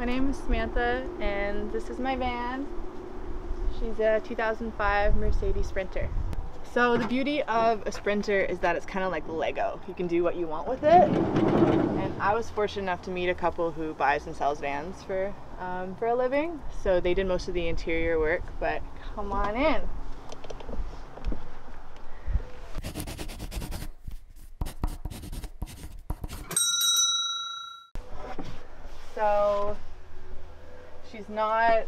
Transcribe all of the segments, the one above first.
My name is Samantha, and this is my van. She's a 2005 Mercedes Sprinter. So the beauty of a Sprinter is that it's kind of like Lego. You can do what you want with it. And I was fortunate enough to meet a couple who buys and sells vans for um, for a living. So they did most of the interior work. But come on in. So she's not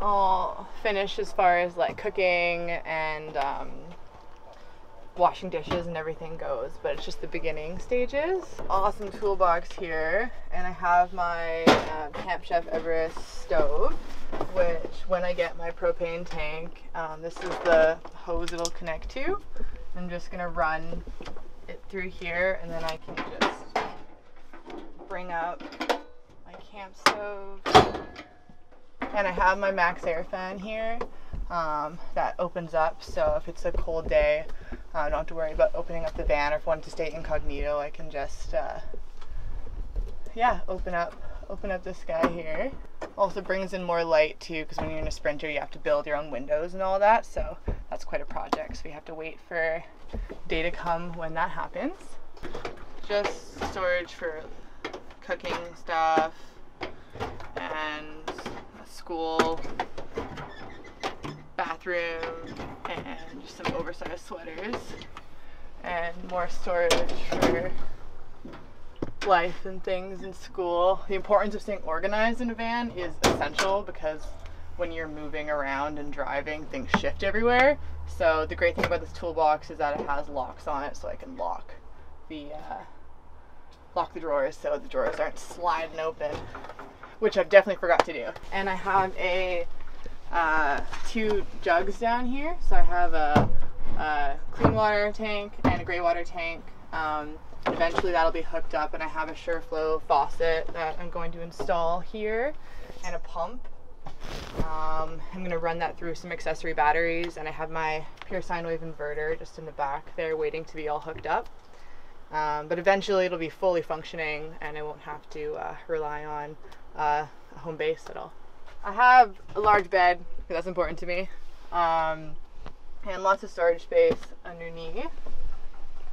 all finished as far as like cooking and um, washing dishes and everything goes, but it's just the beginning stages. Awesome toolbox here, and I have my uh, Camp Chef Everest stove, which when I get my propane tank, um, this is the hose it'll connect to. I'm just gonna run it through here, and then I can just bring up my camp stove. And I have my MaxxAir fan here um, that opens up. So if it's a cold day, uh, I don't have to worry about opening up the van. Or if I want to stay incognito, I can just, uh, yeah, open up, open up this guy here. Also brings in more light too, because when you're in a Sprinter, you have to build your own windows and all that. So that's quite a project. So we have to wait for day to come when that happens. Just storage for cooking stuff and school bathroom and just some oversized sweaters and more storage for life and things in school. The importance of staying organized in a van is essential because when you're moving around and driving, things shift everywhere. So the great thing about this toolbox is that it has locks on it so I can lock the uh, lock the drawers so the drawers aren't sliding open, which I've definitely forgot to do. And I have a uh, two jugs down here. So I have a, a clean water tank and a gray water tank. Um, eventually that'll be hooked up and I have a SHURflo faucet that I'm going to install here and a pump. Um, I'm going to run that through some accessory batteries and I have my pure sine wave inverter just in the back there waiting to be all hooked up. Um, but eventually it'll be fully functioning and I won't have to uh, rely on uh, home base at all. I have a large bed because that's important to me um, and lots of storage space underneath.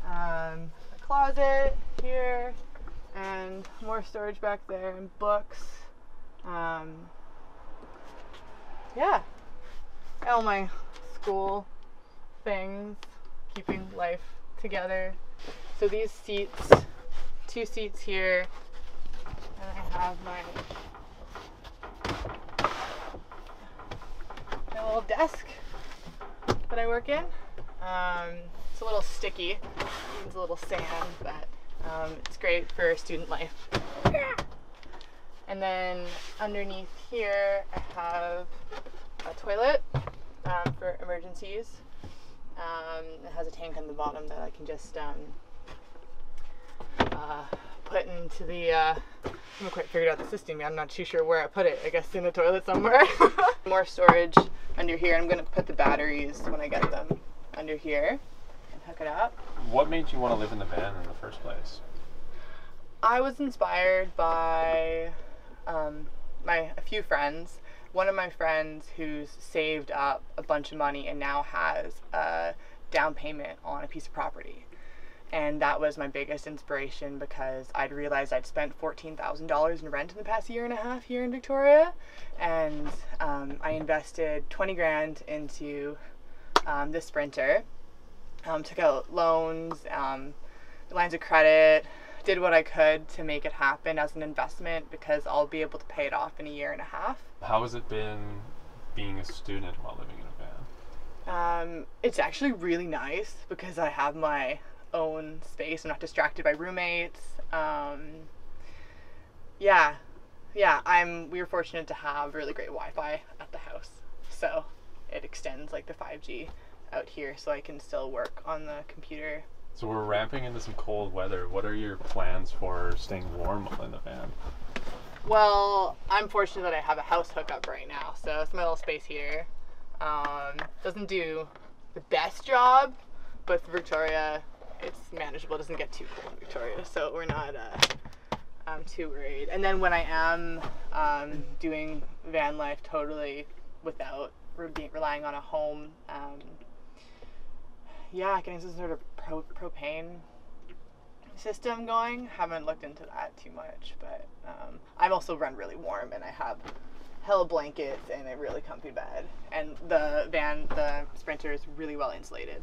Um, a closet here and more storage back there and books. Um, yeah, all my school things, keeping life together. So these seats, two seats here, have my, my little desk that I work in. Um, it's a little sticky, needs a little sand, but um, it's great for student life. And then underneath here, I have a toilet um, for emergencies. Um, it has a tank on the bottom that I can just um, uh, put into the. Uh, haven't quite figured out the system yet. I'm not too sure where I put it. I guess in the toilet somewhere. More storage under here. I'm gonna put the batteries when I get them under here and hook it up. What made you want to live in the van in the first place? I was inspired by um, my a few friends. One of my friends who's saved up a bunch of money and now has a down payment on a piece of property. And that was my biggest inspiration because I'd realized I'd spent $14,000 in rent in the past year and a half here in Victoria. And um, I invested 20 grand into um, this Sprinter. Um, took out loans, um, lines of credit, did what I could to make it happen as an investment because I'll be able to pay it off in a year and a half. How has it been being a student while living in a van? Um, it's actually really nice because I have my own space. I'm not distracted by roommates. Um, yeah, yeah. I'm. We were fortunate to have really great Wi-Fi at the house, so it extends like the 5G out here, so I can still work on the computer. So we're ramping into some cold weather. What are your plans for staying warm while in the van? Well, I'm fortunate that I have a house hookup right now, so it's my little space here. Um, doesn't do the best job, but Victoria, it's manageable. It doesn't get too cold in Victoria, so we're not uh, I'm too worried. And then when I am um, doing van life totally without re- relying on a home, um, yeah, getting some sort of pro- propane system going. Haven't looked into that too much, but um, I'm also run really warm and I have hella blankets and a really comfy bed. And the van, the Sprinter is really well insulated.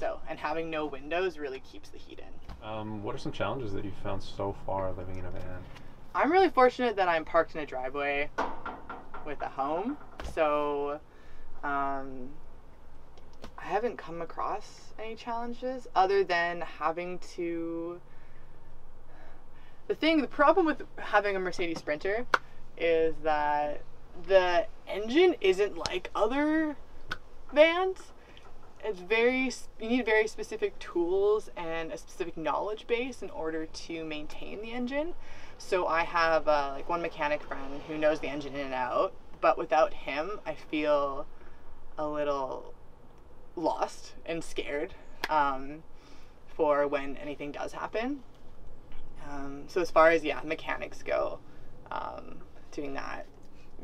So, and having no windows really keeps the heat in. Um, what are some challenges that you've found so far living in a van? I'm really fortunate that I'm parked in a driveway with a home. So, um, I haven't come across any challenges other than having to. The thing, the problem with having a Mercedes Sprinter is that the engine isn't like other vans. It's very, you need very specific tools and a specific knowledge base in order to maintain the engine. So I have uh, like one mechanic friend who knows the engine in and out, but without him, I feel a little lost and scared um, for when anything does happen. Um, so as far as yeah mechanics go, um, doing that,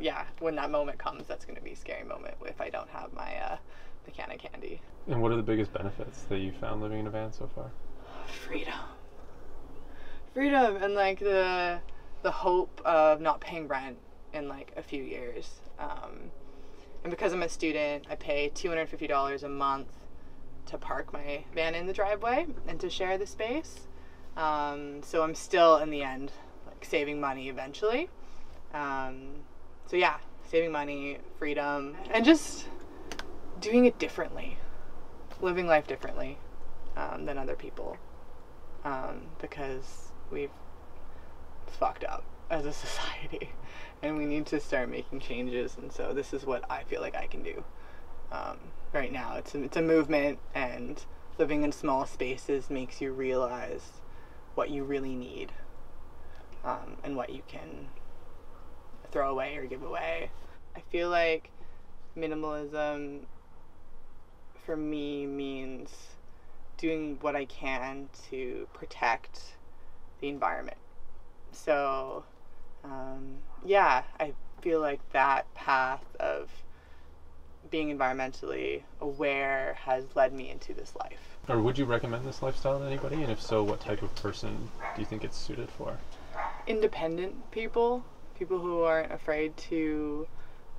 yeah, when that moment comes, that's going to be a scary moment if I don't have my uh, mechanic candy. And what are the biggest benefits that you found living in a van so far? freedom freedom and like the the hope of not paying rent in like a few years um, and because i'm a student i pay $250 a month to park my van in the driveway and to share the space um, so i'm still in the end like saving money eventually um, so yeah saving money freedom and just doing it differently living life differently um, than other people um, because we've fucked up as a society and we need to start making changes and so this is what i feel like i can do. Um, right now it's a, it's a movement and living in small spaces makes you realize what you really need um, and what you can throw away or give away. I feel like minimalism for me means doing what I can to protect the environment. So, um, yeah, I feel like that path of being environmentally aware has led me into this life. Or would you recommend this lifestyle to anybody? And if so, what type of person do you think it's suited for? Independent people, people who aren't afraid to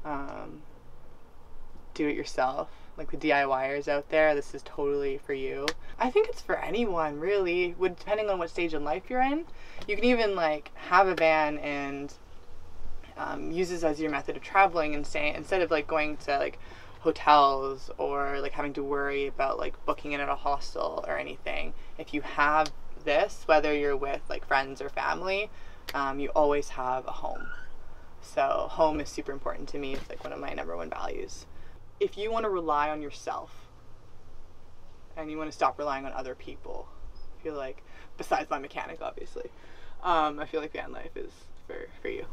um, do it yourself, like the DIYers out there, this is totally for you. I think it's for anyone, really, would depending on what stage in life you're in. You can even like have a van and um, use this as your method of traveling and staying instead of like going to like hotels or like having to worry about like booking it at a hostel or anything. If you have this, whether you're with like friends or family, um, you always have a home. So home is super important to me. It's like one of my number one values. If you want to rely on yourself and you want to stop relying on other people, I feel like besides my mechanic obviously, um, I feel like van life is for, for you.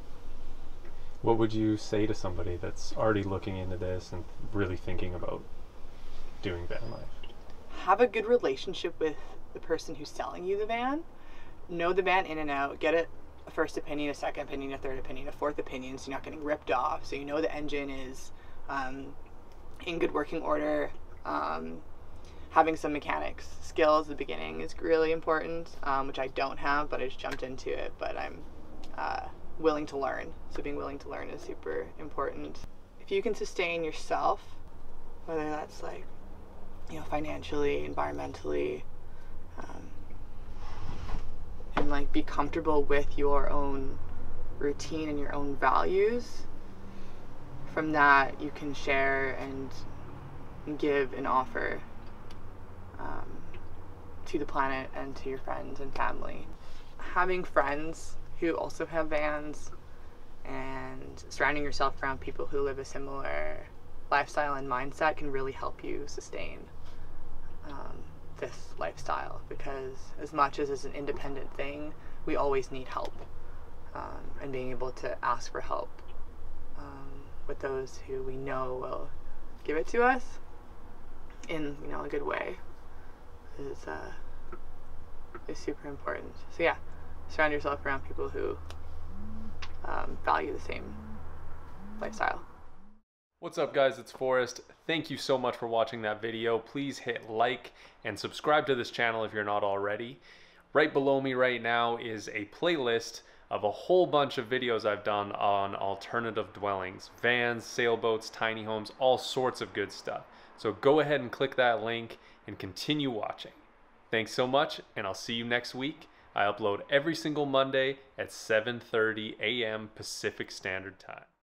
What would you say to somebody that's already looking into this and really thinking about doing van life? have a good relationship with the person who's selling you the van. Know the van in and out. Get it a first opinion, a second opinion, a third opinion, a fourth opinion, so you're not getting ripped off. So you know the engine is um, in good working order. Um, having some mechanics skills at the beginning is really important, um, which I don't have, but I just jumped into it. But I'm uh, willing to learn. So being willing to learn is super important. If you can sustain yourself, whether that's like you know, financially, environmentally, um, and like be comfortable with your own routine and your own values. From that, you can share and give and offer um, to the planet and to your friends and family. Having friends who also have vans and surrounding yourself around people who live a similar lifestyle and mindset can really help you sustain um, this lifestyle because as much as it's an independent thing we always need help um, and being able to ask for help with those who we know will give it to us in you know a good way is uh, is super important so yeah surround yourself around people who um, value the same lifestyle. What's up guys, it's Forrest. Thank you so much for watching that video. Please hit like and subscribe to this channel if you're not already. Right below me right now is a playlist of a whole bunch of videos I've done on alternative dwellings, vans, sailboats, tiny homes, all sorts of good stuff. So go ahead and click that link and continue watching. Thanks so much and I'll see you next week. I upload every single Monday at 7:30 a.m. Pacific Standard Time.